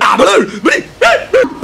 啊不，喂、啊。啊